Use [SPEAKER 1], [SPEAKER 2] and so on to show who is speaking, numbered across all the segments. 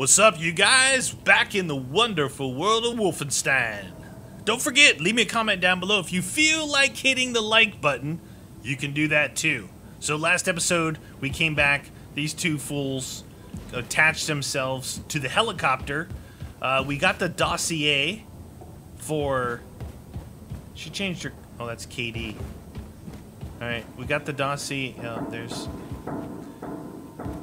[SPEAKER 1] What's up, you guys? Back in the wonderful world of Wolfenstein. Don't forget, leave me a comment down below. If you feel like hitting the like button, you can do that too. So, last episode, we came back. These two fools attached themselves to the helicopter. Uh, we got the dossier for. She changed her. Oh, that's KD. Alright, we got the dossier. Oh, there's.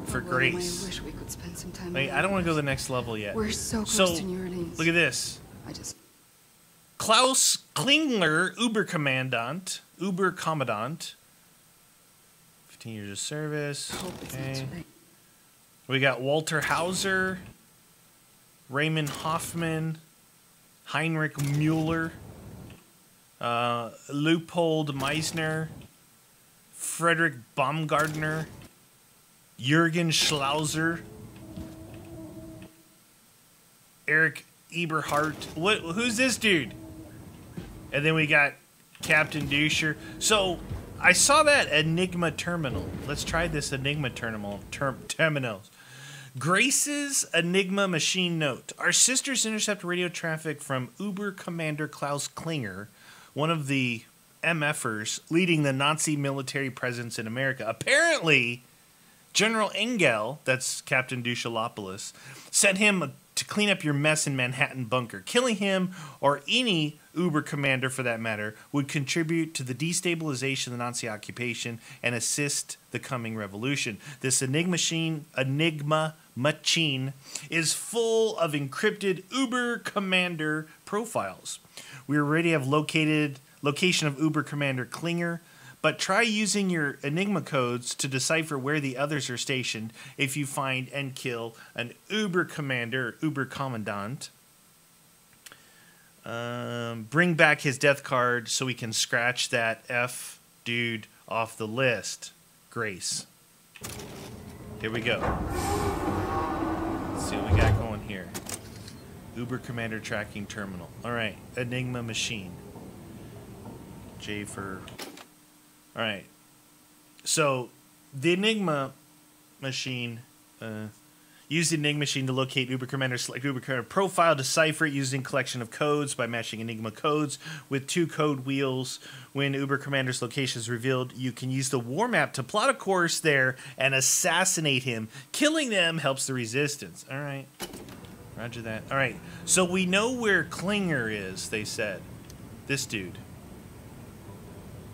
[SPEAKER 1] For Grace.
[SPEAKER 2] I wish spend some time.
[SPEAKER 1] Wait, I don't want to go to the next level yet.
[SPEAKER 2] We're so close
[SPEAKER 1] So,
[SPEAKER 2] to New Orleans.
[SPEAKER 1] Look at this.
[SPEAKER 2] I just.
[SPEAKER 1] Klaus Klingler, Uberkommandant, Uberkommandant. 15 years of service.
[SPEAKER 2] Hope it's not
[SPEAKER 1] Okay. We got Walter Hauser, Raymond Hoffman, Heinrich Mueller, uh, Leupold Meisner, Frederick Baumgartner, Jürgen Schlauser, Eric Eberhart. What? Who's this dude? And then we got Captain Duscher. So I saw that Enigma terminal. Let's try this Enigma terminal. Term, terminals. Grace's Enigma machine note. Our sisters intercept radio traffic from Uber Commander Klaus Klinger, one of the MFers leading the Nazi military presence in America. Apparently, General Engel, that's Captain Duchalopoulos, sent him to clean up your mess in Manhattan bunker. Killing him, or any Uber commander for that matter, would contribute to the destabilization of the Nazi occupation and assist the coming revolution. This Enigma machine, Enigma machine, is full of encrypted Uber commander profiles. We already have located location of Uber commander Klinger, but try using your Enigma codes to decipher where the others are stationed if you find and kill an Uber commander, Uber commandant. Um, bring back his death card so we can scratch that F dude off the list. Grace. Here we go. Let's see what we got going here. Uber Commander Tracking Terminal. All right, Enigma Machine. J for. All right. So, the Enigma machine. Uh, use the Enigma machine to locate Uber Commander, select Uber Commander profile, decipher it using collection of codes by matching Enigma codes with two code wheels. When Uber Commander's location is revealed, you can use the war map to plot a course there and assassinate him. Killing them helps the resistance. All right. Roger that. All right. So we know where Klinger is, they said. This dude.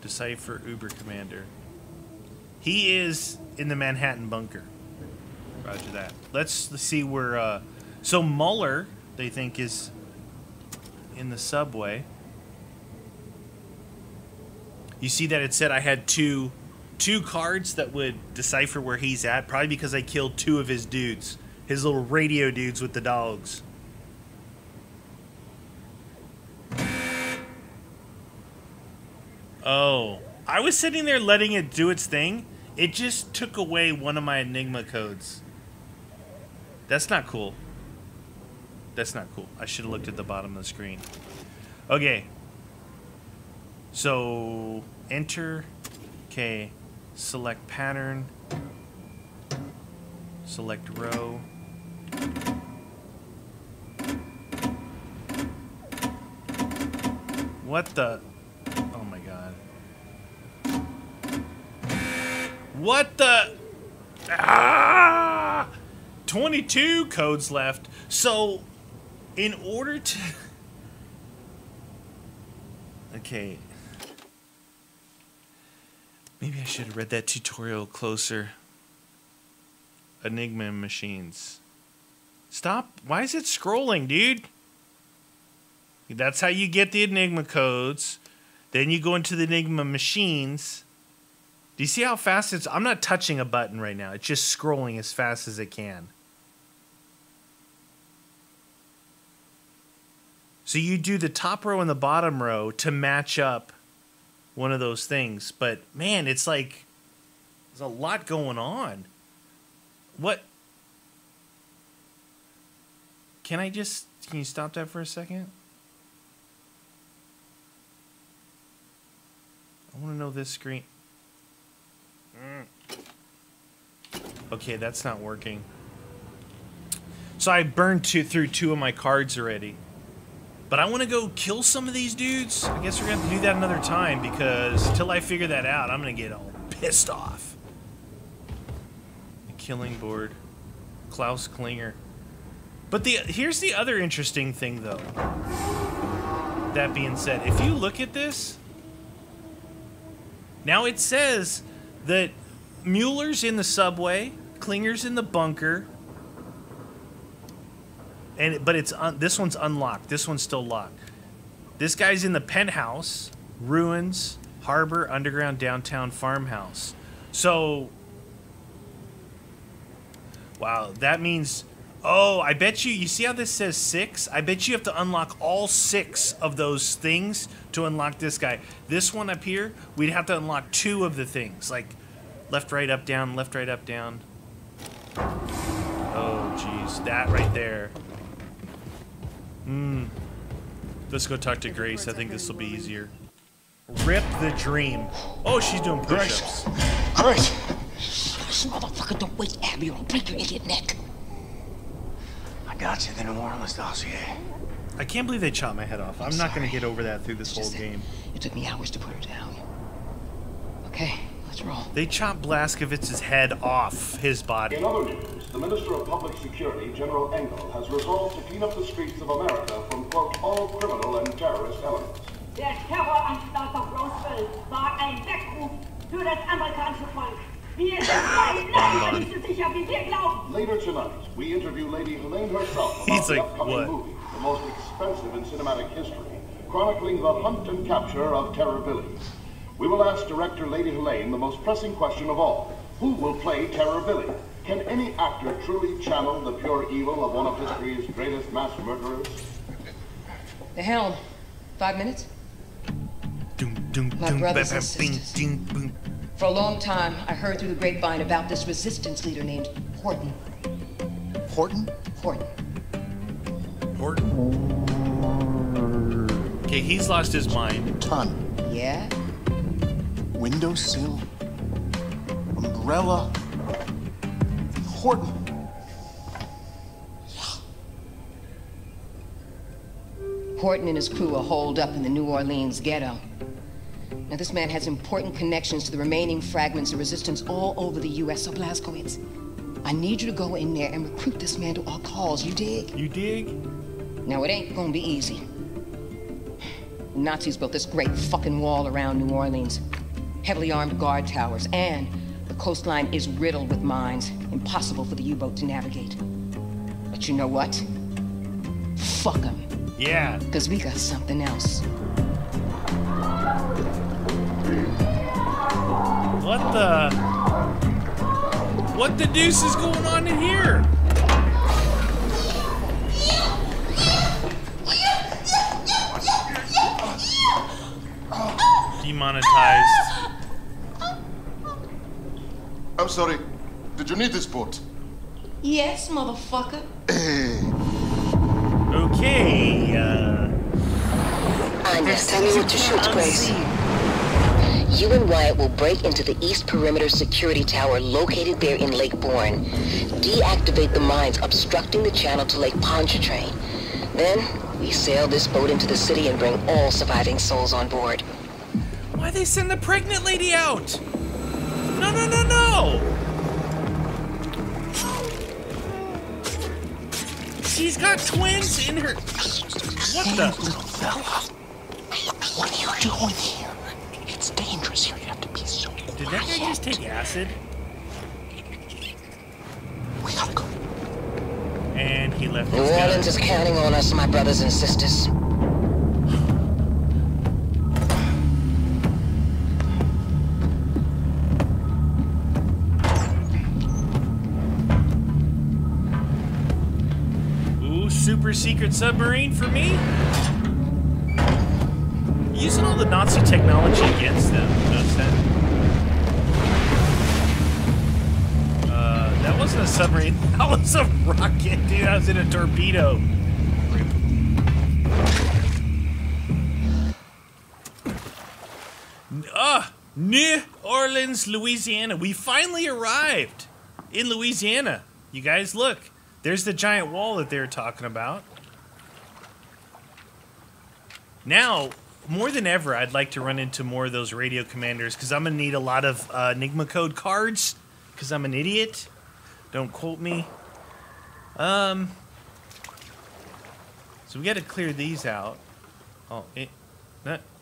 [SPEAKER 1] Decipher Uber Commander. He is in the Manhattan bunker. Roger that. Let's see where. Uh, so Mueller, they think, is in the subway. You see that it said I had two, two cards that would decipher where he's at. Probably because I killed two of his dudes, his little radio dudes with the dogs. Oh, I was sitting there letting it do its thing. It just took away one of my Enigma codes. That's not cool. That's not cool. I should have looked at the bottom of the screen. Okay. So, enter. Okay. Select pattern. Select row. What the? Oh my god. What the? Ah! 22 codes left. So, in order to. Okay. Maybe I should have read that tutorial closer. Enigma machines. Stop. Why is it scrolling, dude? That's how you get the Enigma codes. Then you go into the Enigma machines. Do you see how fast it's? I'm not touching a button right now. It's just scrolling as fast as it can. So you do the top row and the bottom row to match up one of those things. But man, it's like there's a lot going on. What? Can I just can you stop that for a second? I want to know this screen. Mm. Okay, that's not working. So I burned two, through two of my cards already. But I want to go kill some of these dudes. I guess we're going to have to do that another time because until I figure that out, I'm going to get all pissed off. The killing board. Klaus Klinger. But the here's the other interesting thing, though. That being said, if you look at this, now it says that Mueller's in the subway, Klinger's in the bunker, and but it's this one's unlocked. This one's still locked. This guy's in the penthouse, ruins, harbor, underground, downtown, farmhouse. So, wow, that means. Oh, I bet you. You see how this says six? I bet you have to unlock all six of those things to unlock this guy. This one up here, we'd have to unlock two of the things, like left, right, up, down, left, right, up, down. Oh, jeez, that right there. Hmm. Let's go talk to Grace. I think this will be easier. Rip the dream. Oh, she's doing push-ups.
[SPEAKER 2] Grace!
[SPEAKER 3] This motherfucker don't wait, Abby, or I'll break your idiot neck.
[SPEAKER 2] I got you, the New Orleans dossier.
[SPEAKER 1] I can't believe they chopped my head off. I'm not going to get over that through this whole
[SPEAKER 3] Just
[SPEAKER 1] game.
[SPEAKER 3] It took me hours to put her down. Okay, let's roll.
[SPEAKER 1] They chopped Blazkowicz's head off his body.
[SPEAKER 4] In other news, the Minister of Public Security, General Engel, has resolved to clean up the streets of America from, quote, all criminal and terrorist elements.
[SPEAKER 5] Der Terroranschlag auf Roswell war ein Weckruf für das amerikanische Volk. Wir sind frei, nicht sicher, wie wir glauben.
[SPEAKER 4] Later tonight, we interview Lady Helene herself about
[SPEAKER 1] He's
[SPEAKER 4] the
[SPEAKER 1] like,
[SPEAKER 4] upcoming
[SPEAKER 1] what?
[SPEAKER 4] movie, the most expensive in cinematic history, chronicling the hunt and capture of Terror Billy. We will ask director Lady Helene the most pressing question of all. Who will play Terror Billy? Can any actor truly channel the pure evil of one of history's greatest mass murderers?
[SPEAKER 3] The helm. Five minutes?
[SPEAKER 1] Doom, doom,
[SPEAKER 3] My
[SPEAKER 1] doom,
[SPEAKER 3] brothers
[SPEAKER 1] ba-
[SPEAKER 3] and
[SPEAKER 1] ba- bing,
[SPEAKER 3] sisters.
[SPEAKER 1] Ding, boom.
[SPEAKER 3] For a long time, I heard through the grapevine about this resistance leader named Horton.
[SPEAKER 2] Horton?
[SPEAKER 3] Horton.
[SPEAKER 1] Horton. Okay, he's lost his mind.
[SPEAKER 2] Ton.
[SPEAKER 3] Yeah?
[SPEAKER 2] Windowsill. Umbrella. Horton.
[SPEAKER 3] Horton and his crew are holed up in the New Orleans ghetto. Now, this man has important connections to the remaining fragments of resistance all over the U.S. So, Blazkowicz, I need you to go in there and recruit this man to our cause. You dig?
[SPEAKER 1] You dig?
[SPEAKER 3] Now, it ain't gonna be easy. The Nazis built this great fucking wall around New Orleans. Heavily armed guard towers, and the coastline is riddled with mines, impossible for the U-boat to navigate. But you know what? Fuck them,
[SPEAKER 1] Yeah.
[SPEAKER 3] because we got something else.
[SPEAKER 1] What the? What the deuce is going on in here? Demonetized.
[SPEAKER 6] I'm sorry. Did you need this boat?
[SPEAKER 3] Yes, motherfucker.
[SPEAKER 1] Okay. Uh,
[SPEAKER 7] Anya, tell me what to shoot, Grace. You and Wyatt will break into the East Perimeter Security Tower located there in Lake Borgne. Deactivate the mines obstructing the channel to Lake Pontchartrain. Then, we sail this boat into the city and bring all surviving souls on board.
[SPEAKER 1] why they send the pregnant lady out? No, no, no, no! She's got twins in her. What the?
[SPEAKER 2] Bella, What are you doing here? It's dangerous here. You have to be so
[SPEAKER 1] Did that guy just take acid?
[SPEAKER 2] We gotta go.
[SPEAKER 1] And he left
[SPEAKER 7] New
[SPEAKER 1] his
[SPEAKER 7] Orleans is counting on us, my brothers and sisters.
[SPEAKER 1] Ooh, super secret submarine for me? Using all the Nazi technology against them. That? Uh, that wasn't a submarine. That was a rocket, dude. I was in a torpedo. Ah, New Orleans, Louisiana. We finally arrived in Louisiana. You guys, look. There's the giant wall that they were talking about. Now, more than ever, I'd like to run into more of those radio commanders because I'm gonna need a lot of uh, Enigma code cards because I'm an idiot. Don't quote me. Um. So we got to clear these out. Oh, it,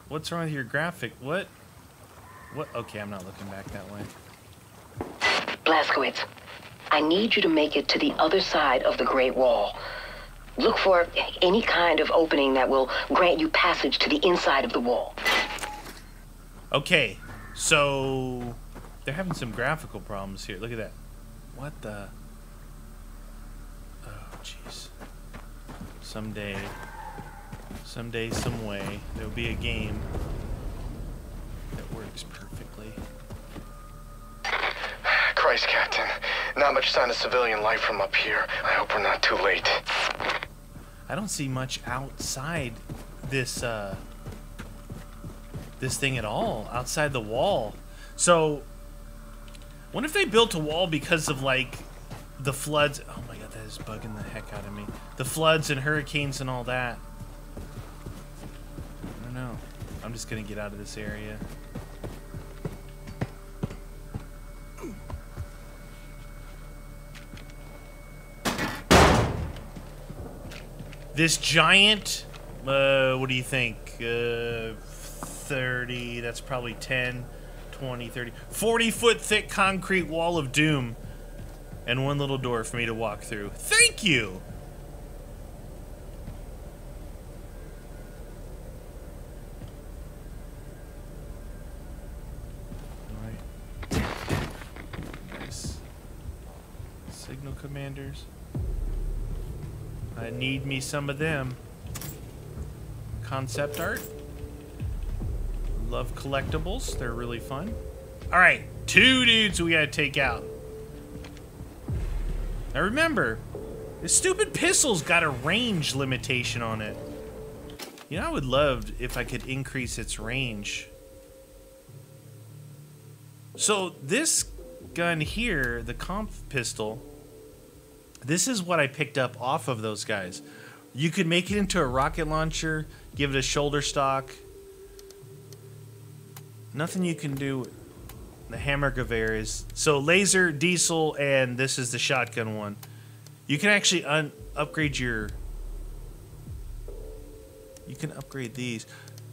[SPEAKER 1] what's wrong with your graphic? What? What? Okay, I'm not looking back that way.
[SPEAKER 7] Blazkowicz, I need you to make it to the other side of the Great Wall. Look for any kind of opening that will grant you passage to the inside of the wall.
[SPEAKER 1] Okay, so they're having some graphical problems here. Look at that. What the? Oh, jeez. Someday, someday, some way, there'll be a game that works perfectly.
[SPEAKER 8] Christ, Captain. Not much sign of civilian life from up here. I hope we're not too late.
[SPEAKER 1] I don't see much outside this uh this thing at all outside the wall. So what if they built a wall because of like the floods? Oh my god, that is bugging the heck out of me. The floods and hurricanes and all that. I don't know. I'm just gonna get out of this area. This giant, uh, what do you think? Uh, 30, that's probably 10, 20, 30, 40 foot thick concrete wall of doom. And one little door for me to walk through. Thank you! Alright. Nice. Signal commanders. I need me some of them. Concept art. Love collectibles. They're really fun. All right, two dudes we gotta take out. Now remember, this stupid pistol's got a range limitation on it. You know, I would love if I could increase its range. So this gun here, the comp pistol, this is what I picked up off of those guys. You could make it into a rocket launcher, give it a shoulder stock. Nothing you can do. The hammer Hammergewehr is so laser, diesel, and this is the shotgun one. You can actually upgrade your. You can upgrade these.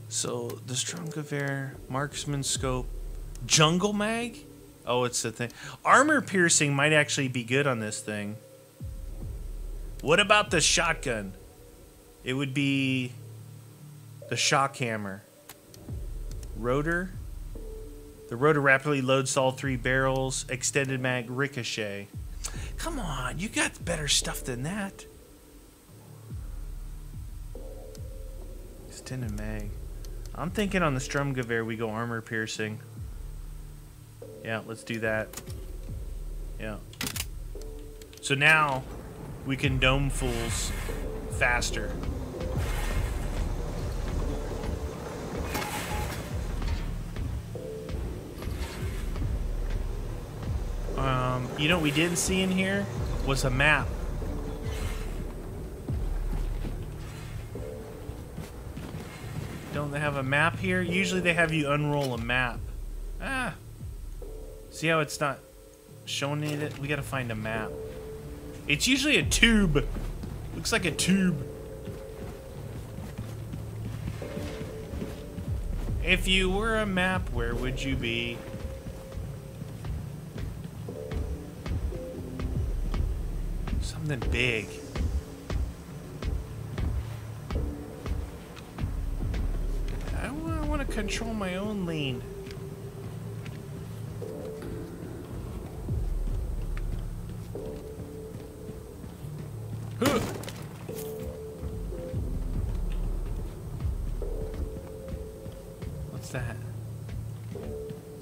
[SPEAKER 1] So the strong Stromgewehr, marksman scope, jungle mag. Oh, it's the thing. Armor piercing might actually be good on this thing. What about the shotgun? It would be the shock hammer. Rotor. The rotor rapidly loads all three barrels. Extended mag ricochet. Come on, you got better stuff than that. Extended mag. I'm thinking on the Stromgewehr we go armor piercing. Yeah, let's do that. Yeah. So now we can dome fools faster. Um, you know what we didn't see in here was a map. Don't they have a map here? Usually they have you unroll a map. Ah. See how it's not showing it? We gotta find a map. It's usually a tube. Looks like a tube. If you were a map, where would you be? Something big. I want to control my own lane.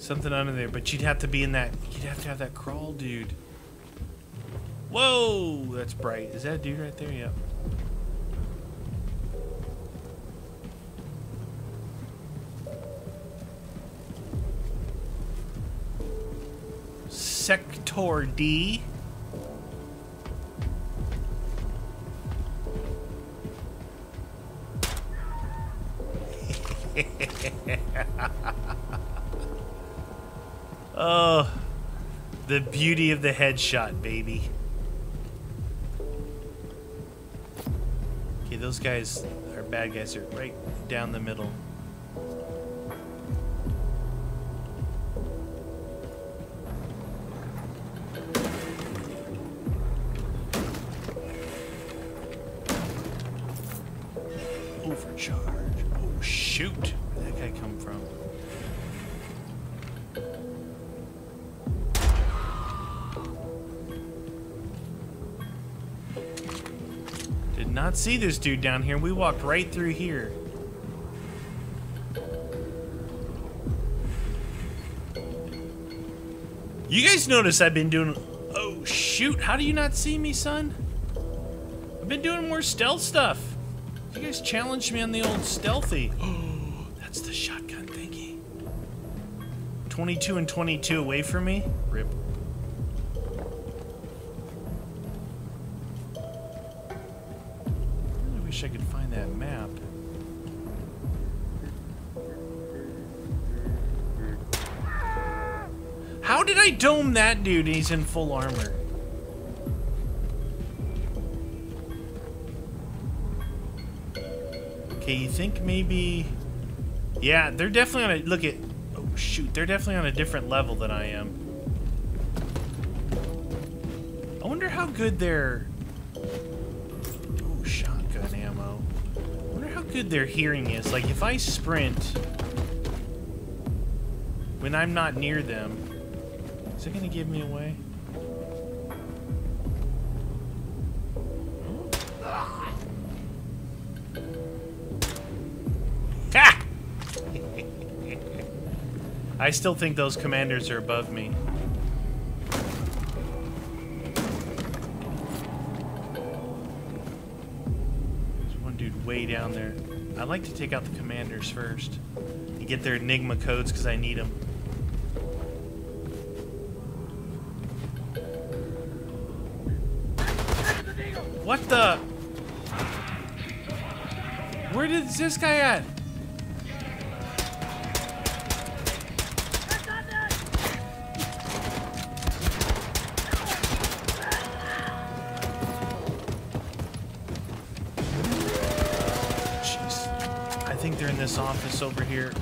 [SPEAKER 1] Something under there, but you'd have to be in that. You'd have to have that crawl, dude. Whoa, that's bright. Is that dude right there? Yep. Sector D. oh, the beauty of the headshot, baby. Okay, those guys are bad guys are right down the middle. Did not see this dude down here. We walked right through here. You guys notice I've been doing... Oh, shoot. How do you not see me, son? I've been doing more stealth stuff. You guys challenged me on the old stealthy. Oh, that's the shotgun thingy. 22 and 22 away from me? Rip. Dome that dude he's in full armor? Okay, you think maybe... Yeah, they're definitely on a... Look at... Oh, shoot. They're definitely on a different level than I am. I wonder how good their... Oh, shotgun ammo. I wonder how good their hearing is. Like, if I sprint... When I'm not near them... Is it to give me away? Ha! I still think those commanders are above me. There's one dude way down there. I like to take out the commanders first and get their Enigma codes because I need them. What the? Where did this guy at? Jeez. I think they're in this office over here.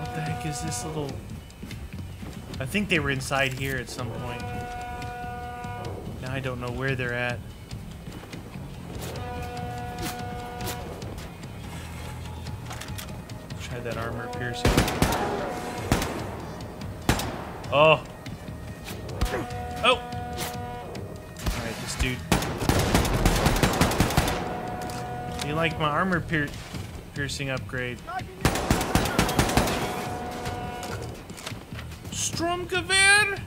[SPEAKER 1] What the heck is this little... I think they were inside here at some point. Now I don't know where they're at. Try that armor piercing. Oh! Oh! Alright, this dude. You like my armor pier piercing upgrade? Stromgewehr!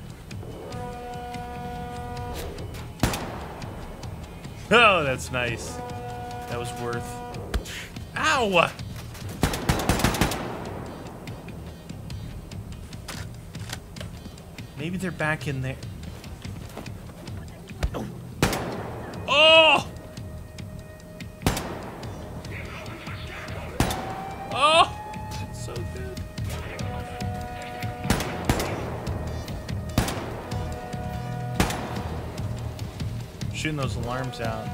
[SPEAKER 1] Oh, that's nice. That was worth. Ow! Maybe they're back in there. Shooting those alarms out.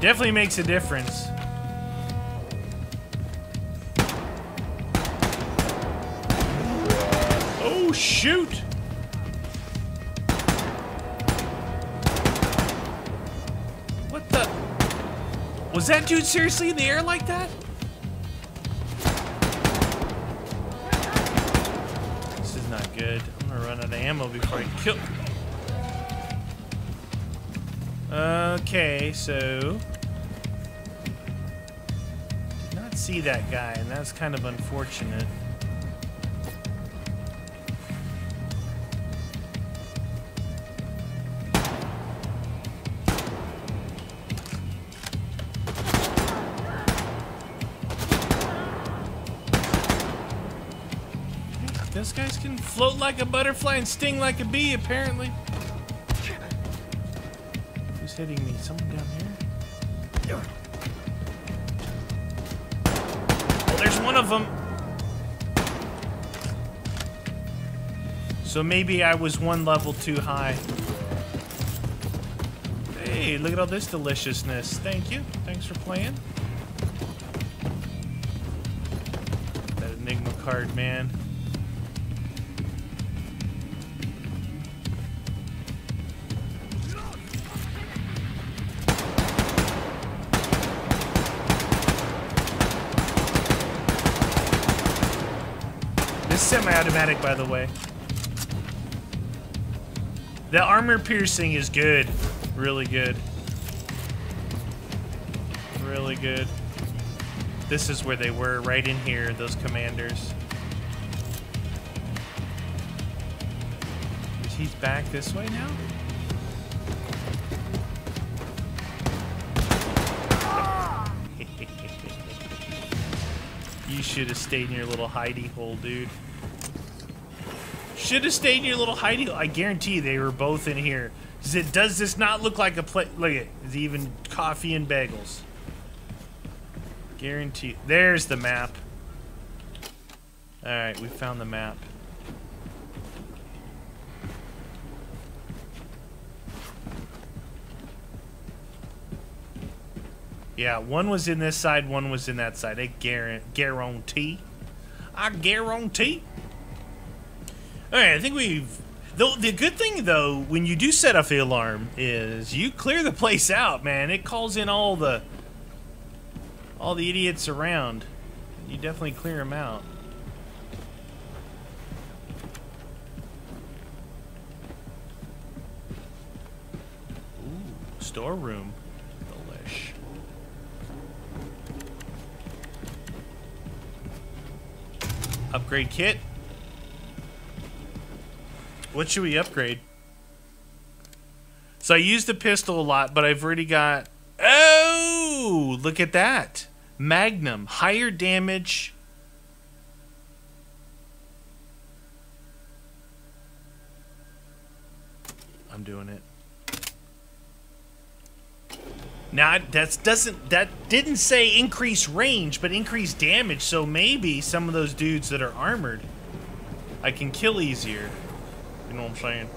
[SPEAKER 1] Definitely makes a difference. Oh, shoot! What the? Was that dude seriously in the air like that? Out before I kill. Okay, so. Did not see that guy, and that's kind of unfortunate. Float like a butterfly and sting like a bee, apparently. Who's hitting me? Someone down here? Oh, there's one of them. So maybe I was one level too high. Hey, look at all this deliciousness. Thank you. Thanks for playing. That Enigma card, man. This semi-automatic, by the way. The armor piercing is good. Really good. Really good. This is where they were, right in here, those commanders. He's back this way now? you should have stayed in your little hidey hole, dude. Should have stayed in your little hole. I guarantee they were both in here. Does, it, does this not look like a plate? Look at it. It's even coffee and bagels. Guarantee. There's the map. Alright, we found the map. Yeah, one was in this side, one was in that side. I guarantee. I guarantee. Alright, I think we've... The, the good thing, though, when you do set off the alarm, is you clear the place out, man. It calls in all the... All the idiots around. You definitely clear them out. Ooh, storeroom. Delish. Upgrade kit. What should we upgrade? So I used the pistol a lot, but I've already got... Oh! Look at that. Magnum. Higher damage. I'm doing it. Now that doesn't that didn't say increase range, but increase damage. So maybe some of those dudes that are armored, I can kill easier. You know what I'm saying?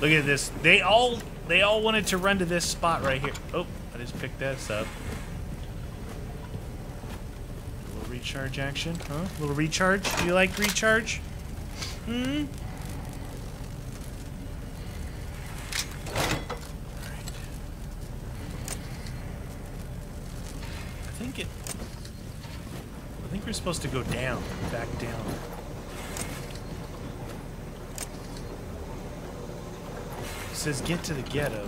[SPEAKER 1] Look at this. They all they all wanted to run to this spot right here. Oh, I just picked that up. A little recharge action, huh? A little recharge. Do you like recharge? Hmm. I think it. I think we're supposed to go down, back down. Says get to the ghetto.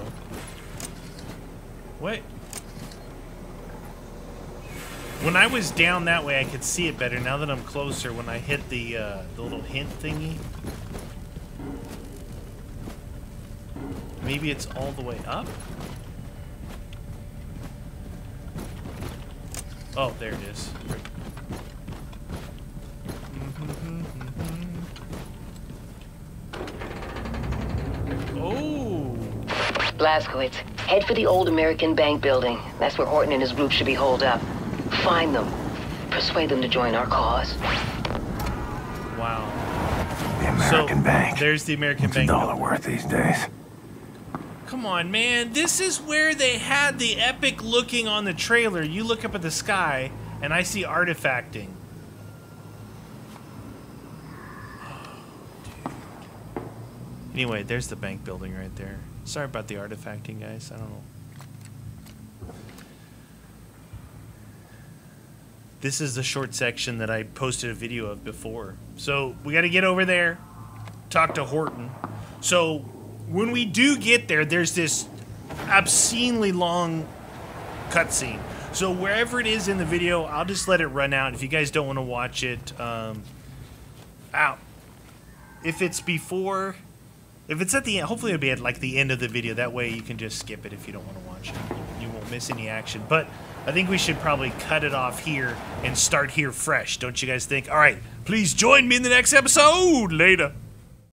[SPEAKER 1] What? When I was down that way, I could see it better. Now that I'm closer, when I hit the uh, the little hint thingy, maybe it's all the way up. Oh, there it is. Oh.
[SPEAKER 7] Blazkowicz, head for the old American Bank building. That's where Horton and his group should be holed up. Find them. Persuade them to join our cause.
[SPEAKER 1] Wow.
[SPEAKER 9] The American
[SPEAKER 1] so,
[SPEAKER 9] Bank.
[SPEAKER 1] There's the American
[SPEAKER 9] What's
[SPEAKER 1] Bank.
[SPEAKER 9] a dollar worth these days?
[SPEAKER 1] Come on, man. This is where they had the epic looking on the trailer. You look up at the sky, and I see artifacting. Anyway, there's the bank building right there. Sorry about the artifacting, guys. I don't know. This is the short section that I posted a video of before. So we got to get over there, talk to Horton. So when we do get there, there's this obscenely long cutscene. So wherever it is in the video, I'll just let it run out. If you guys don't want to watch it, um, out. If it's before, if it's at the end, hopefully it'll be at like the end of the video. That way you can just skip it if you don't want to watch it. You won't miss any action. But I think we should probably cut it off here and start here fresh. Don't you guys think? All right, please join me in the next episode. Later.